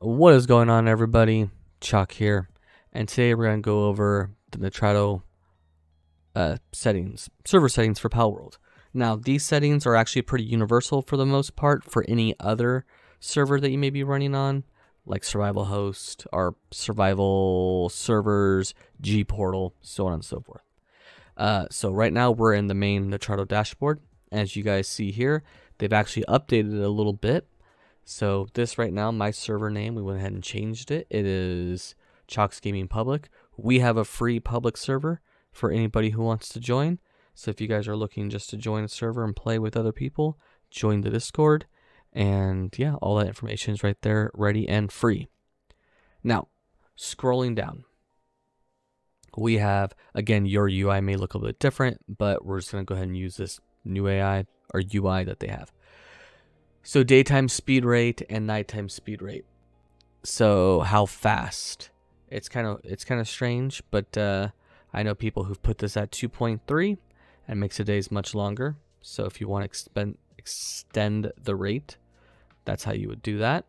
What is going on, everybody? Chalk here, and today we're going to go over the Nitrado uh, settings, server settings for Palworld. Now, these settings are actually pretty universal for the most part for any other server that you may be running on, like Survival Host or Survival Servers, G Portal, so on and so forth. Uh, so right now we're in the main Nitrado dashboard. As you guys see here, they've actually updated it a little bit so this right now, my server name, we went ahead and changed it. It is Chalks Gaming Public. We have a free public server for anybody who wants to join. So if you guys are looking just to join a server and play with other people, join the Discord. And yeah, all that information is right there, ready and free. Now, scrolling down, we have, again, your UI may look a little bit different, but we're just going to go ahead and use this new AI or UI that they have. So daytime speed rate and nighttime speed rate. So how fast? It's kind of it's kind of strange, but uh, I know people who've put this at 2.3 and makes the days much longer. So if you want to extend extend the rate, that's how you would do that,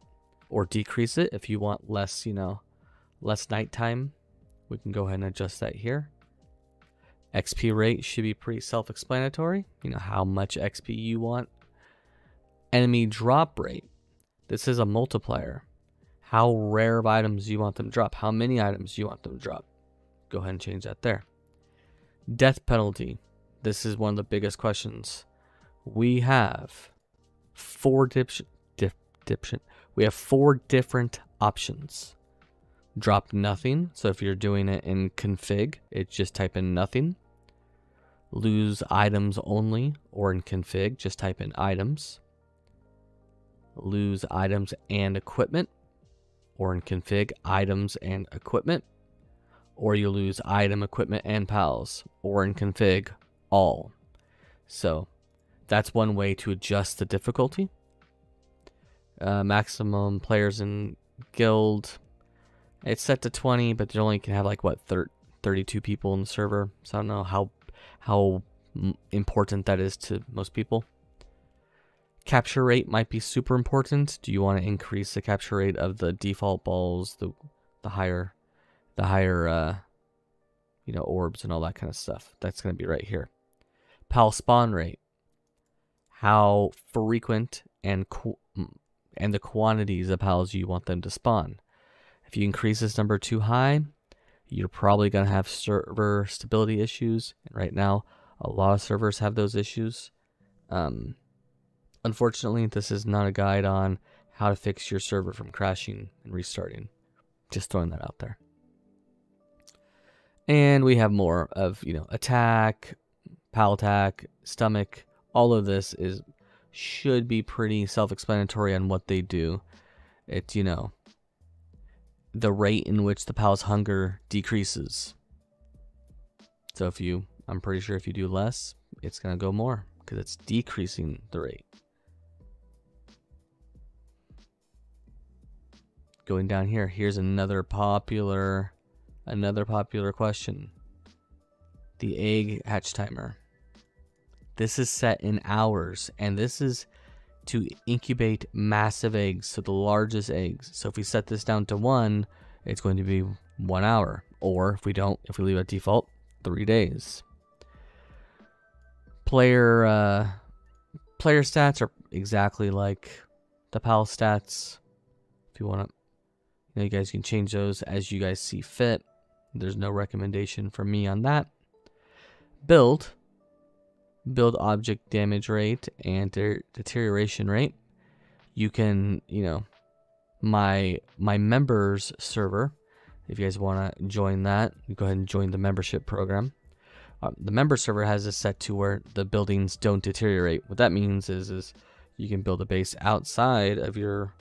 or decrease it if you want less, you know, less nighttime. We can go ahead and adjust that here. XP rate should be pretty self-explanatory. You know how much XP you want enemy drop rate. This is a multiplier. How rare of items you want them to drop. How many items you want them to drop. Go ahead and change that there. Death penalty. This is one of the biggest questions. We have four dip. We have four different options. Drop nothing. So if you're doing it in config, it just type in nothing. Lose items only, or in config, just type in items lose items and equipment, or in config, items and equipment, or you lose item, equipment, and pals, or in config, all. So that's one way to adjust the difficulty. Uh, maximum players in guild, it's set to 20, but you only can have like what 32 people in the server. So I don't know how how important that is to most people. Capture rate might be super important. Do you want to increase the capture rate of the default balls, the the higher the higher uh you know orbs and all that kind of stuff? That's going to be right here. PAL spawn rate. How frequent and and the quantities of pals you want them to spawn. If you increase this number too high, you're probably going to have server stability issues. And right now, a lot of servers have those issues. Um, Unfortunately, this is not a guide on how to fix your server from crashing and restarting. Just throwing that out there. And we have more of, you know, attack, pal attack, stomach. All of this is should be pretty self-explanatory on what they do. It's, you know, the rate in which the pal's hunger decreases. So if you, I'm pretty sure if you do less, it's going to go more because it's decreasing the rate. Going down here, here's another popular, another popular question. The egg hatch timer. This is set in hours, and this is to incubate massive eggs, so the largest eggs. So if we set this down to one, it's going to be one hour. Or if we don't, if we leave it default, three days. Player uh, player stats are exactly like the PAL stats. If you want to now you guys can change those as you guys see fit. There's no recommendation for me on that. Build. Build object damage rate and de deterioration rate. You can, you know, my my members server. If you guys want to join that, go ahead and join the membership program. Uh, the member server has this set to where the buildings don't deteriorate. What that means is, is you can build a base outside of your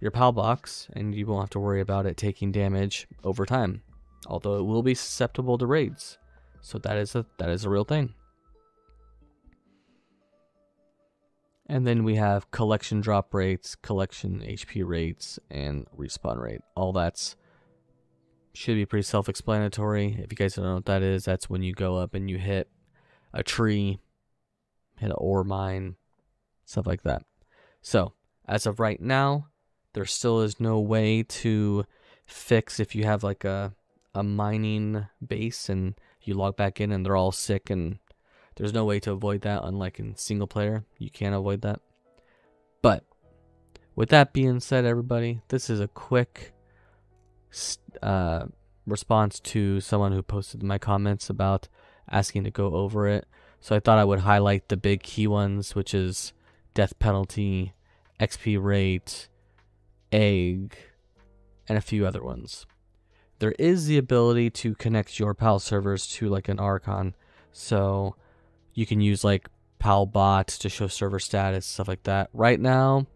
your PAL box, and you won't have to worry about it taking damage over time. Although it will be susceptible to raids. So that is a that is a real thing. And then we have collection drop rates, collection HP rates, and respawn rate. All that's should be pretty self-explanatory. If you guys don't know what that is, that's when you go up and you hit a tree, hit an ore mine, stuff like that. So, as of right now, there still is no way to fix if you have like a a mining base and you log back in and they're all sick and there's no way to avoid that unlike in single player. You can't avoid that. But with that being said everybody this is a quick uh, response to someone who posted my comments about asking to go over it. So i thought i would highlight the big key ones which is death penalty xp rate egg and a few other ones there is the ability to connect your PAL servers to like an RCON. So you can use like PAL bots to show server status, stuff like that. Right now,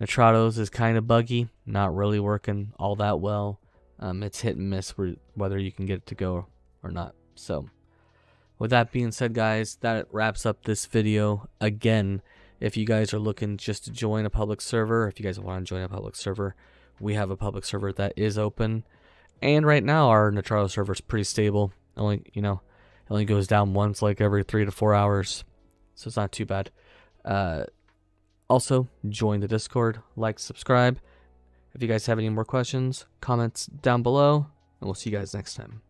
Nitrado's is kind of buggy, not really working all that well. Um, it's hit and miss whether you can get it to go or not. So, with that being said, guys, that wraps up this video. Again, if you guys are looking just to join a public server, if you guys want to join a public server, we have a public server that is open. And right now our Nitrado server is pretty stable. Only you know, it only goes down once like every three to four hours, so it's not too bad. Uh, also, join the Discord, like, subscribe. If you guys have any more questions, comments down below, and we'll see you guys next time.